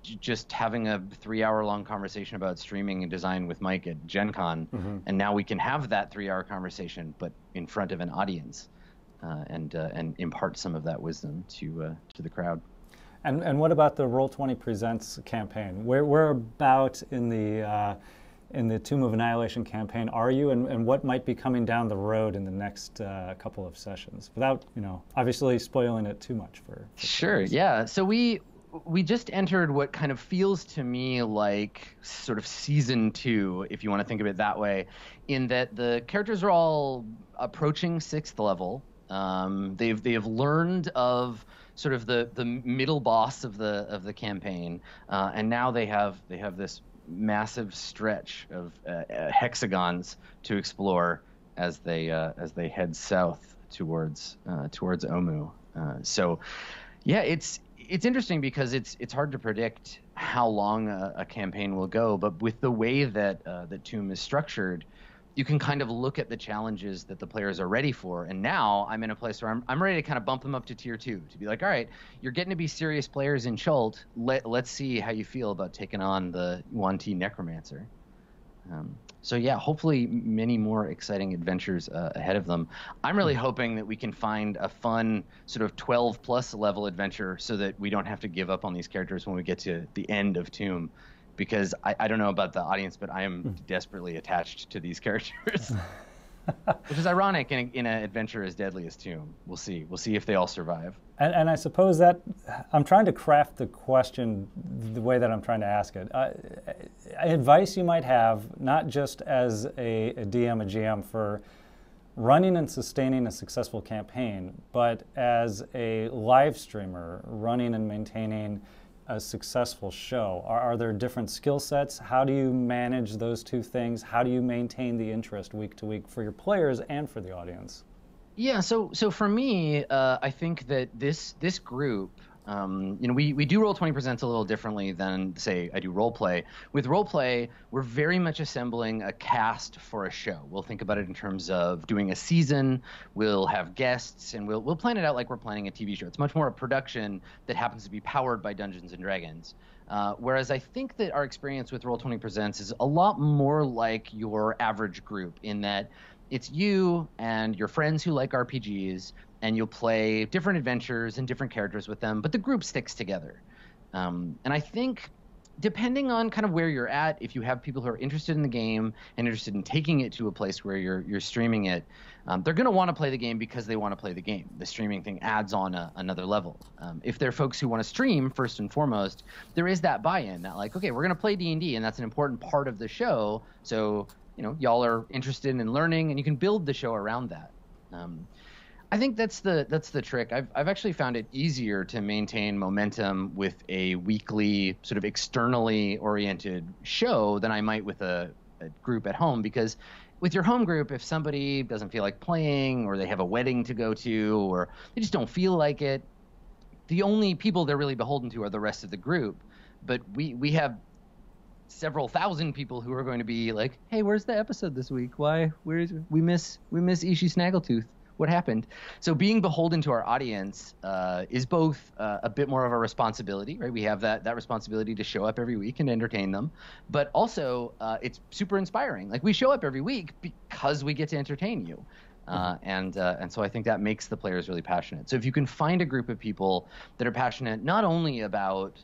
just having a three-hour-long conversation about streaming and design with Mike at Gen Con, mm-hmm. and now we can have that three-hour conversation, but in front of an audience, uh, and uh, and impart some of that wisdom to uh, to the crowd. And and what about the Roll Twenty Presents campaign? Where where are about in the uh, in the Tomb of Annihilation campaign are you, and, and what might be coming down the road in the next uh, couple of sessions, without you know obviously spoiling it too much for. for sure, players. yeah. So we we just entered what kind of feels to me like sort of season two, if you want to think of it that way, in that the characters are all approaching sixth level. Um, they've they have learned of sort of the the middle boss of the of the campaign, uh, and now they have they have this massive stretch of uh, uh, hexagons to explore as they uh, as they head south towards towards Omu. So, yeah, it's it's interesting because it's it's hard to predict how long a, a campaign will go, but with the way that uh, that Tomb is structured, you can kind of look at the challenges that the players are ready for. And now I'm in a place where I'm, I'm ready to kind of bump them up to tier two to be like, all right, you're getting to be serious players in Chult. Let, let's see how you feel about taking on the Yuan Ti Necromancer. Um, so yeah, hopefully many more exciting adventures uh, ahead of them. I'm really hoping that we can find a fun sort of 12 plus level adventure so that we don't have to give up on these characters when we get to the end of Tomb because I, I don't know about the audience, but I am hmm. desperately attached to these characters. Which is ironic in, in an adventure as deadly as Tomb. We'll see. We'll see if they all survive. And, and, I suppose that I'm trying to craft the question the way that I'm trying to ask it. Uh, advice you might have, not just as a, a DM, a GM, for running and sustaining a successful campaign, but as a live streamer, running and maintaining a successful show? Are, are there different skill sets? How do you manage those two things? How do you maintain the interest week to week for your players and for the audience? Yeah, so so for me, uh, I think that this this group um, you know, we, we do roll 20 presents a little differently than say I do Rollplay. With Rollplay, we're very much assembling a cast for a show. We'll think about it in terms of doing a season. We'll have guests, and we'll we'll plan it out like we're planning a TV show. It's much more a production that happens to be powered by Dungeons and Dragons. Uh, whereas I think that our experience with Roll 20 Presents is a lot more like your average group in that it's you and your friends who like RPGs and you'll play different adventures and different characters with them, but the group sticks together. Um, and I think depending on kind of where you're at, if you have people who are interested in the game and interested in taking it to a place where you're you're streaming it, um, they're going to want to play the game because they want to play the game. The streaming thing adds on a, another level. Um, if they're folks who want to stream first and foremost, there is that buy-in that like, okay, we're going to play D and D, and that's an important part of the show. So you know, y'all are interested in learning, and you can build the show around that. Um, I think that's the that's the trick. I've I've actually found it easier to maintain momentum with a weekly sort of externally oriented show than I might with a, a group at home because with your home group, if somebody doesn't feel like playing or they have a wedding to go to or they just don't feel like it, the only people they're really beholden to are the rest of the group. But we we have several thousand people who are going to be like, "Hey, where's the episode this week? Why? Where's we miss we miss Ishi Snaggletooth? What happened. So being beholden to our audience uh, is both uh, a bit more of a responsibility, right? We have that that responsibility to show up every week and entertain them, but also uh, it's super inspiring. Like we show up every week because we get to entertain you. Uh, mm-hmm. and uh, and so I think that makes the players really passionate. So if you can find a group of people that are passionate not only about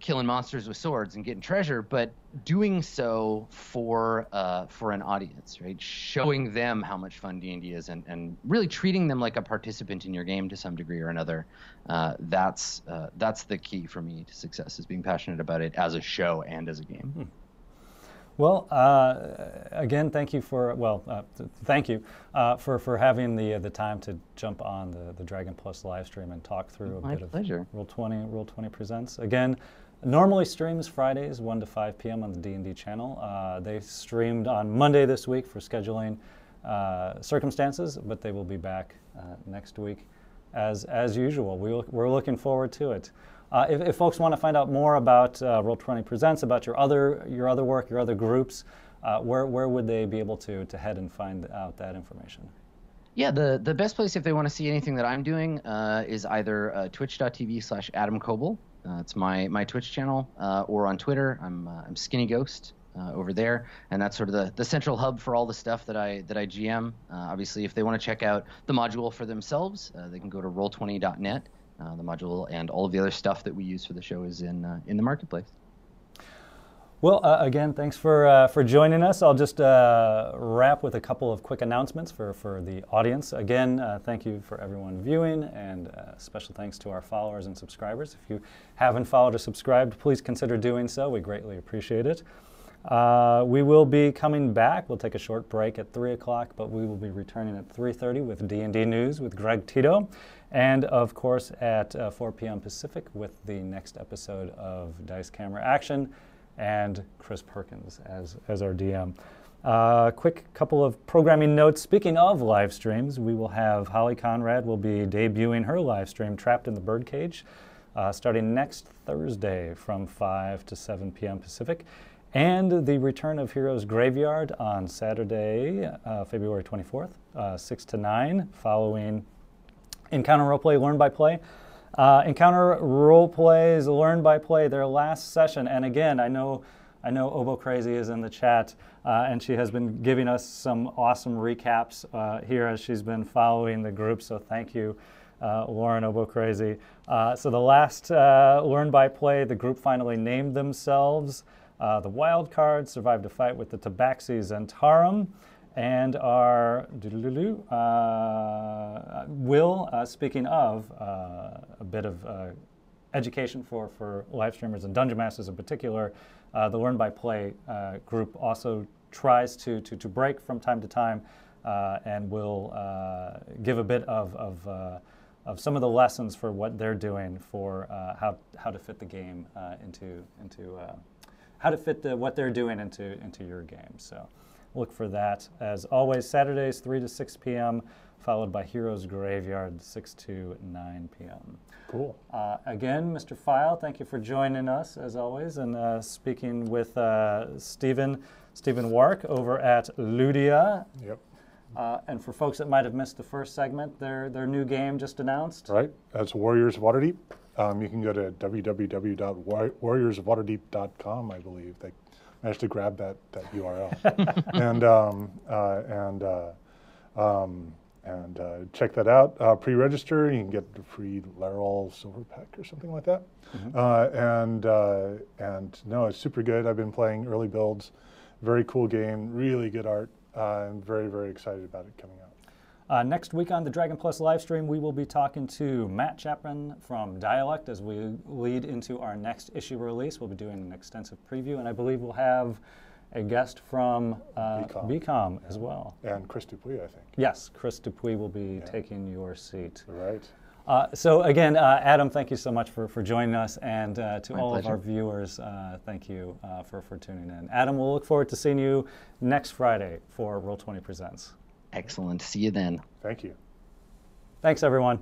killing monsters with swords and getting treasure, but doing so for uh, for an audience, right? Showing them how much fun D and D is, and, and really treating them like a participant in your game to some degree or another. Uh, that's uh, that's the key for me to success is being passionate about it as a show and as a game. Hmm. Well, uh, again, thank you for well, uh, th- thank you uh, for for having the uh, the time to jump on the, the Dragon Plus live stream and talk through a My bit pleasure. of Roll Twenty. Roll Twenty presents again. Normally streams Fridays 1 to 5 p.m. on the D&D channel. Uh, they streamed on Monday this week for scheduling uh, circumstances, but they will be back uh, next week as, as usual. We, we're looking forward to it. Uh, if, if, folks want to find out more about uh, Roll20 Presents, about your other, your other work, your other groups, uh, where, where would they be able to, to head and find out that information? Yeah, the, the best place if they want to see anything that I'm doing is either twitch.tv slash Adam Koebel, Uh, it's my my Twitch channel uh, or on Twitter. I'm uh, I'm Skinny Ghost. Uh, over there, and that's sort of the, the central hub for all the stuff that I that I GM. Uh, obviously, if they want to check out the module for themselves, they can go to roll20.net. the module and all of the other stuff that we use for the show is in in the marketplace. Well, uh, again, thanks for uh, for joining us. I'll just uh, wrap with a couple of quick announcements for, for the audience. Again, uh, thank you for everyone viewing, and uh, special thanks to our followers and subscribers. If you haven't followed or subscribed, please consider doing so. We greatly appreciate it. Uh, we will be coming back. We'll take a short break at three o'clock, but we will be returning at 3:30 with D&D news with Greg Tito, and of course at 4 p.m. Pacific with the next episode of Dice Camera Action and Chris Perkins as, as our DM. Uh, quick couple of programming notes. Speaking of live streams, we will have Holly Conrad will be debuting her live stream, Trapped in the Birdcage, uh, starting next Thursday from 5 to 7 p.m. Pacific, and the return of Heroes Graveyard on Saturday, uh, February 24th, uh, 6 to 9, following Encounter Roleplay Learn by Play. Uh, encounter role plays, learn by play, their last session. And again, I know, I know Obo Crazy is in the chat, uh, and she has been giving us some awesome recaps uh, here as she's been following the group. So thank you, uh, Lauren Obo Crazy. Uh, so the last uh, learn by play, the group finally named themselves. the wild card survived a fight with the Tabaxis Tabaxi Zhentarim and our uh, will, uh, speaking of uh, a bit of uh, education for, for live streamers and dungeon masters in particular, uh, the Learn by Play uh, group also tries to, to, to break from time to time and will give a bit of, of, of some of the lessons for what they're doing for how, how to fit the game into, into how to fit the, what they're doing into, into your game. So look for that. As always, Saturdays 3 to 6 p.m., followed by Heroes Graveyard 6 to 9 p.m. Cool. Uh, again, Mr. Feil, thank you for joining us as always and uh, speaking with uh, Stephen, Stephen Wark over at Ludia. Yep. Uh, and for folks that might have missed the first segment, their, their new game just announced. Right. That's Warriors of Waterdeep. Um, you can go to www.warriorsofwaterdeep.com, I believe. They managed to grab that, that URL. and um, uh, and uh, um, and uh, check that out. Uh, pre-register, you can get the free Laeral Silver Pack or something like that. Mm-hmm. Uh, and uh, and no, it's super good. I've been playing early builds. Very cool game. Really good art. I'm very very excited about it coming out. Uh, next week on the Dragon Plus live stream, we will be talking to Matt Chapman from Dialect as we lead into our next issue release. We'll be doing an extensive preview, and I believe we'll have a guest from uh, BCOM. BCOM as well. And Chris Dupuis, I think. Yes, Chris Dupuis will be yeah. taking your seat. Right. Uh, so again, uh, Adam, thank you so much for, for joining us, and uh, to My all pleasure. of our viewers, uh, thank you uh, for, for tuning in. Adam, we'll look forward to seeing you next Friday for Roll20 Presents. Excellent. See you then. Thank you. Thanks, everyone.